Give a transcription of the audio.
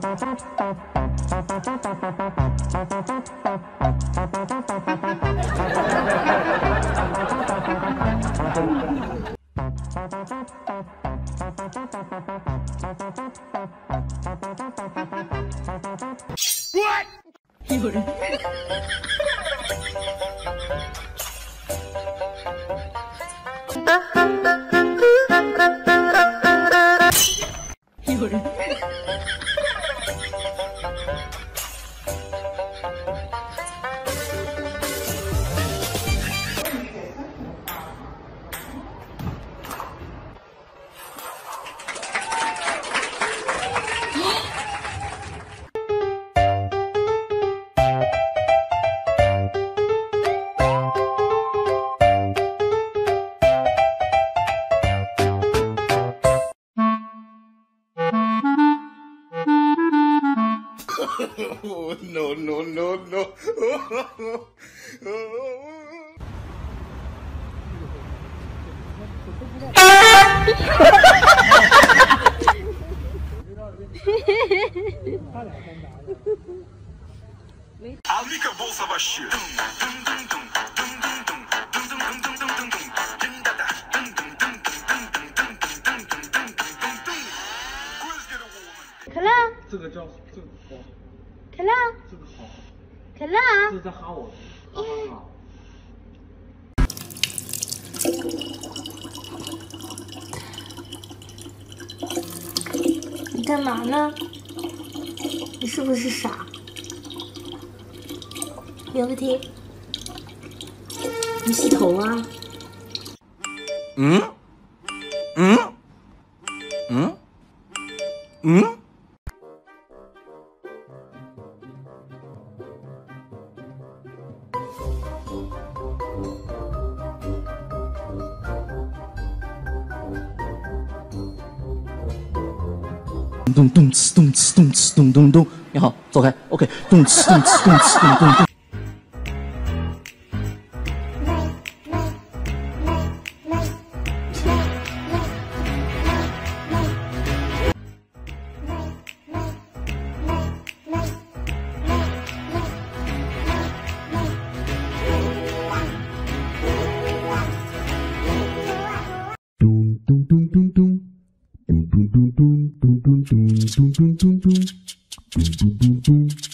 有 oh, no, no, no, no. 可乐，这个叫这个好，可乐，可乐，这是在哈我。你干嘛呢？你是不是傻？别问题，你洗头啊？嗯？嗯？嗯？嗯？咚咚哧咚哧咚哧咚咚咚，你好，走开。OK，咚哧咚哧咚哧咚咚咚。Thank you.